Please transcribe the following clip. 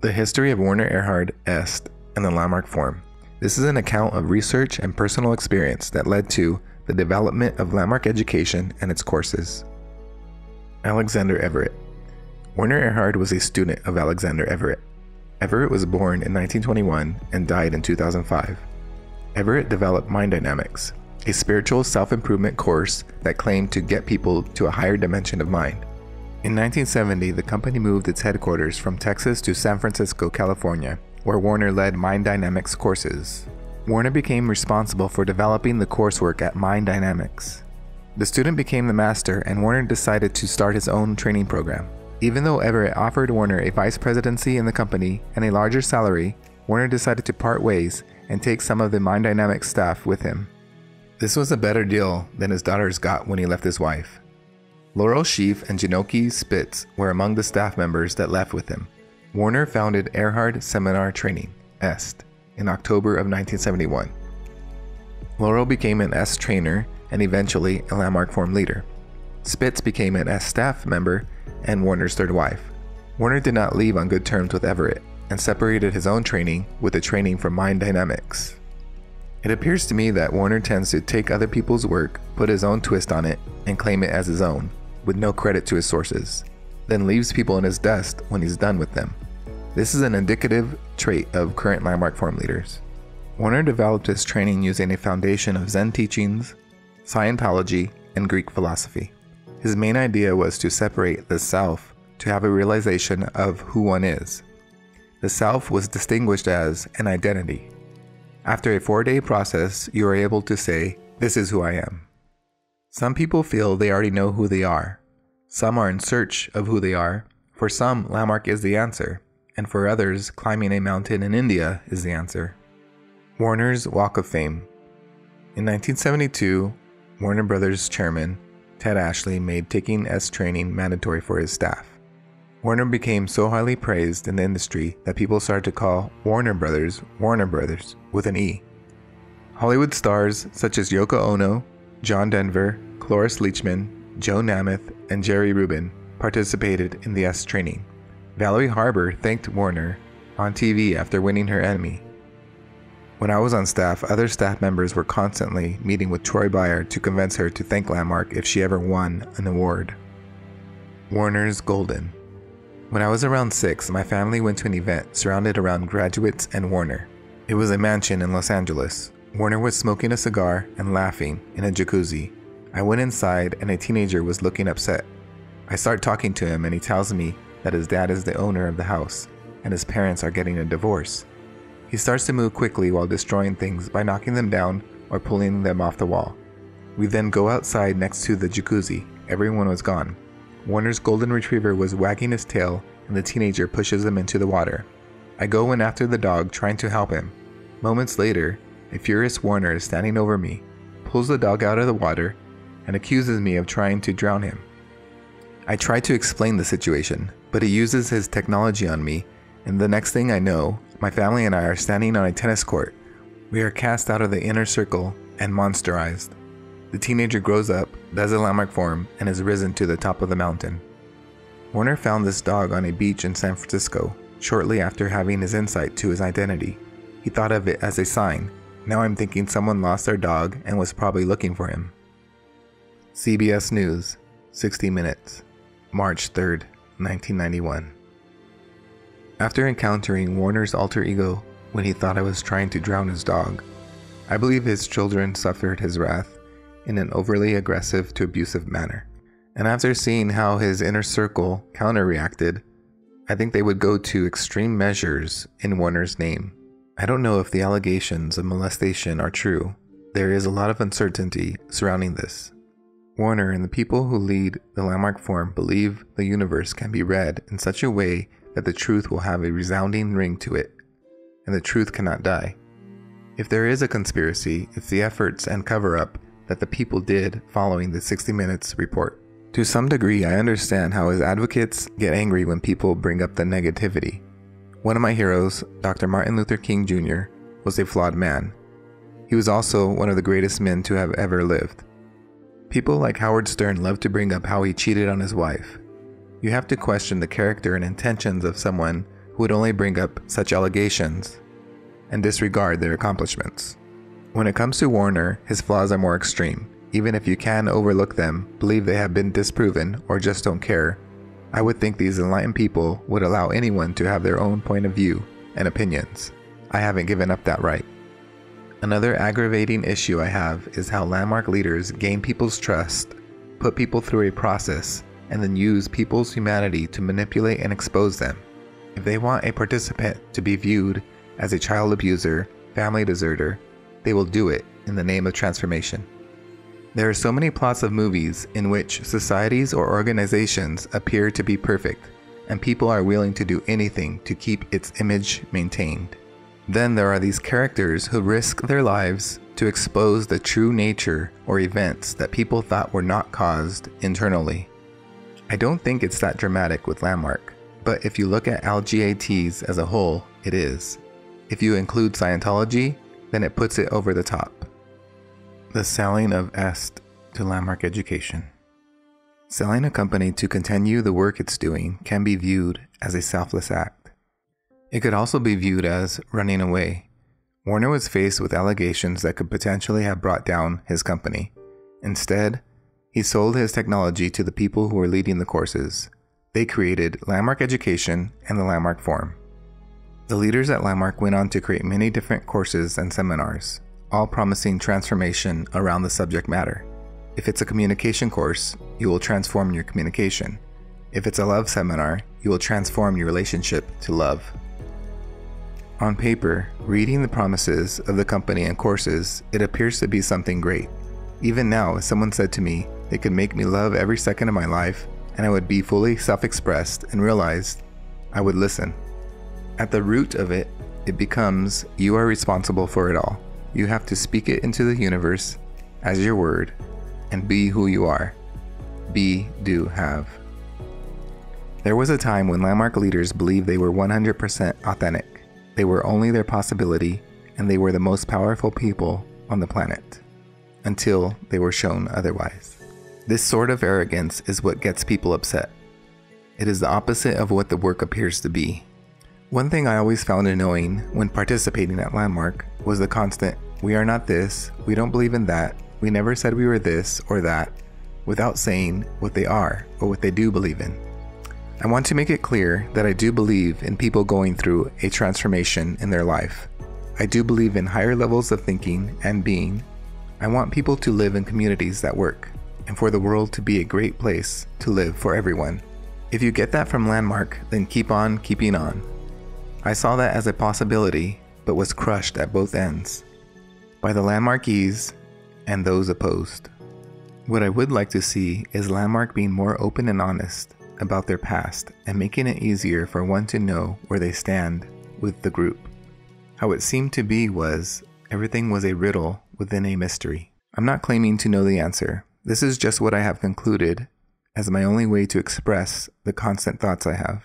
The History of Werner Erhard Est and the Landmark Forum. This is an account of research and personal experience that led to the development of landmark education and its courses. Alexander Everett. Werner Erhard was a student of Alexander Everett. Everett was born in 1921 and died in 2005. Everett developed Mind Dynamics, a spiritual self improvement course that claimed to get people to a higher dimension of mind. In 1970, the company moved its headquarters from Texas to San Francisco, California, where Werner led Mind Dynamics courses. Werner became responsible for developing the coursework at Mind Dynamics. The student became the master, and Werner decided to start his own training program. Even though Everett offered Werner a vice presidency in the company and a larger salary, Werner decided to part ways and take some of the Mind Dynamics staff with him. This was a better deal than his daughters got when he left his wife. Laurel Scheaf and Janoki Spitz were among the staff members that left with him. Werner founded Erhard Seminar Training, EST, in October of 1971. Laurel became an EST trainer and eventually a Landmark Forum leader. Spitz became an EST staff member and Werner's third wife. Werner did not leave on good terms with Everett and separated his own training with the training from Mind Dynamics. It appears to me that Werner tends to take other people's work, put his own twist on it, and claim it as his own, with no credit to his sources, then leaves people in his dust when he's done with them. This is an indicative trait of current Landmark Forum leaders. Werner developed his training using a foundation of Zen teachings, Scientology, and Greek philosophy. His main idea was to separate the self to have a realization of who one is. The self was distinguished as an identity, after a four day process, you are able to say, This is who I am. Some people feel they already know who they are. Some are in search of who they are. For some, Landmark is the answer, and for others, climbing a mountain in India is the answer. Werner's Walk of Fame. In 1972, Warner Brothers chairman Ted Ashley made taking EST training mandatory for his staff. Werner became so highly praised in the industry that people started to call Warner Brothers Werner Brothers with an E. Hollywood stars such as Yoko Ono, John Denver, Cloris Leachman, Joe Namath, and Jerry Rubin participated in the EST training. Valerie Harper thanked Werner on TV after winning her Emmy. When I was on staff, other staff members were constantly meeting with Troy Beyer to convince her to thank Landmark if she ever won an award. Werner's Golden when I was around six, my family went to an event surrounded around graduates and Werner. It was a mansion in Los Angeles. Werner was smoking a cigar and laughing in a jacuzzi. I went inside and a teenager was looking upset. I start talking to him and he tells me that his dad is the owner of the house and his parents are getting a divorce. He starts to move quickly while destroying things by knocking them down or pulling them off the wall. We then go outside next to the jacuzzi. Everyone was gone. Werner's golden retriever was wagging his tail, and the teenager pushes him into the water. I go in after the dog, trying to help him. Moments later, a furious Werner is standing over me, pulls the dog out of the water, and accuses me of trying to drown him. I try to explain the situation, but he uses his technology on me, and the next thing I know, my family and I are standing on a tennis court. We are cast out of the inner circle and monsterized. The teenager grows up, does a landmark forum, and is risen to the top of the mountain. Werner found this dog on a beach in San Francisco shortly after having his insight to his identity. He thought of it as a sign. Now I'm thinking someone lost their dog and was probably looking for him. CBS News, 60 Minutes, March 3rd, 1991. After encountering Werner's alter ego when he thought I was trying to drown his dog, I believe his children suffered his wrath in an overly aggressive to abusive manner. And after seeing how his inner circle counterreacted, I think they would go to extreme measures in Werner's name. I don't know if the allegations of molestation are true. There is a lot of uncertainty surrounding this. Werner and the people who lead the Landmark Forum believe the universe can be read in such a way that the truth will have a resounding ring to it, and the truth cannot die. If there is a conspiracy, it's the efforts and cover up that the people did following the 60 Minutes report. To some degree, I understand how his advocates get angry when people bring up the negativity. One of my heroes, Dr. Martin Luther King Jr., was a flawed man. He was also one of the greatest men to have ever lived. People like Howard Stern love to bring up how he cheated on his wife. You have to question the character and intentions of someone who would only bring up such allegations and disregard their accomplishments. When it comes to Werner, his flaws are more extreme. Even if you can overlook them, believe they have been disproven, or just don't care, I would think these enlightened people would allow anyone to have their own point of view and opinions. I haven't given up that right. Another aggravating issue I have is how landmark leaders gain people's trust, put people through a process, and then use people's humanity to manipulate and expose them. If they want a participant to be viewed as a child abuser, family deserter, they will do it in the name of transformation. There are so many plots of movies in which societies or organizations appear to be perfect, and people are willing to do anything to keep its image maintained. Then there are these characters who risk their lives to expose the true nature or events that people thought were not caused internally. I don't think it's that dramatic with Landmark, but if you look at LGATs as a whole, it is. If you include Scientology, then it puts it over the top. The selling of EST to Landmark Education. Selling a company to continue the work it's doing can be viewed as a selfless act. It could also be viewed as running away. Werner was faced with allegations that could potentially have brought down his company. Instead, he sold his technology to the people who were leading the courses. They created Landmark Education and the Landmark Forum. The leaders at Landmark went on to create many different courses and seminars, all promising transformation around the subject matter. If it's a communication course, you will transform your communication. If it's a love seminar, you will transform your relationship to love. On paper, reading the promises of the company and courses, it appears to be something great. Even now, if someone said to me they could make me love every second of my life and I would be fully self expressed and realized, I would listen. At the root of it, it becomes you are responsible for it all. You have to speak it into the universe as your word and be who you are. Be, do, have. There was a time when landmark leaders believed they were 100% authentic. They were only their possibility and they were the most powerful people on the planet until they were shown otherwise. This sort of arrogance is what gets people upset. It is the opposite of what the work appears to be. One thing I always found annoying when participating at Landmark was the constant, we are not this, we don't believe in that, we never said we were this or that, without saying what they are or what they do believe in. I want to make it clear that I do believe in people going through a transformation in their life. I do believe in higher levels of thinking and being. I want people to live in communities that work, and for the world to be a great place to live for everyone. If you get that from Landmark, then keep on keeping on. I saw that as a possibility, but was crushed at both ends by the landmarkees and those opposed. What I would like to see is Landmark being more open and honest about their past and making it easier for one to know where they stand with the group. How it seemed to be was everything was a riddle within a mystery. I'm not claiming to know the answer. This is just what I have concluded as my only way to express the constant thoughts I have.